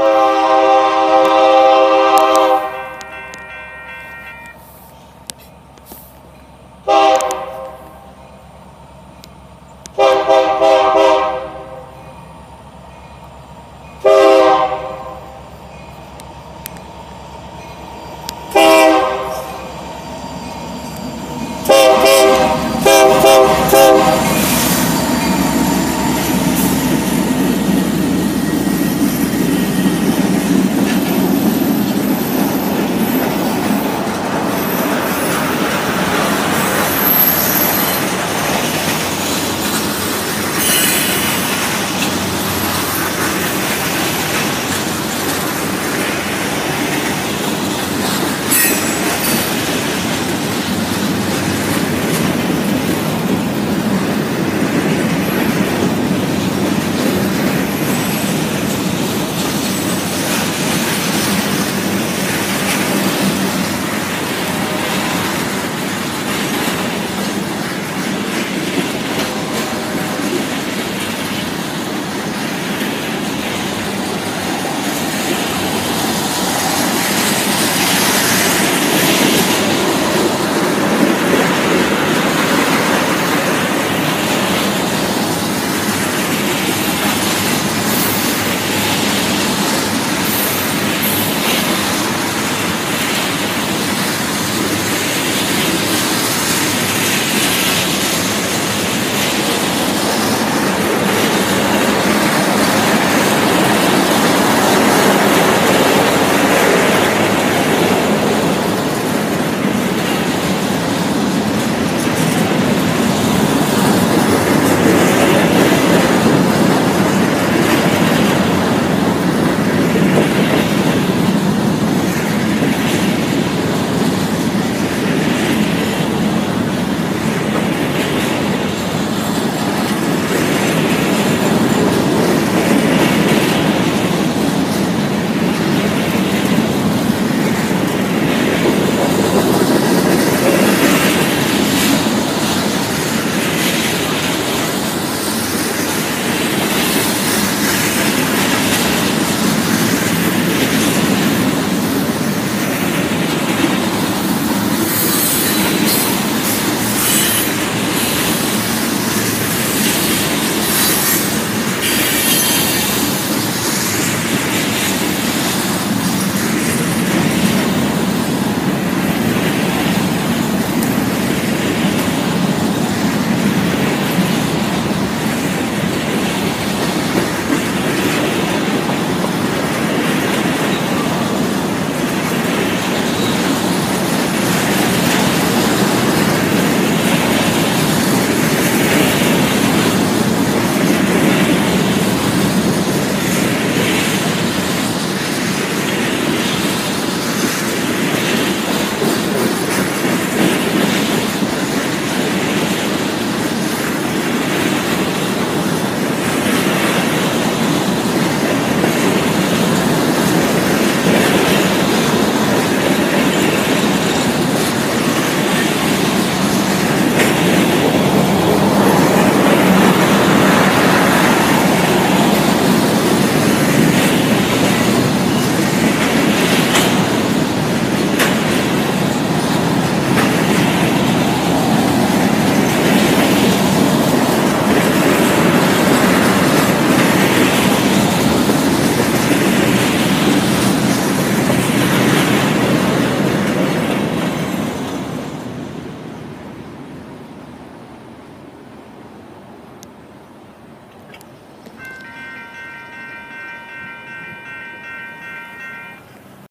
Bye.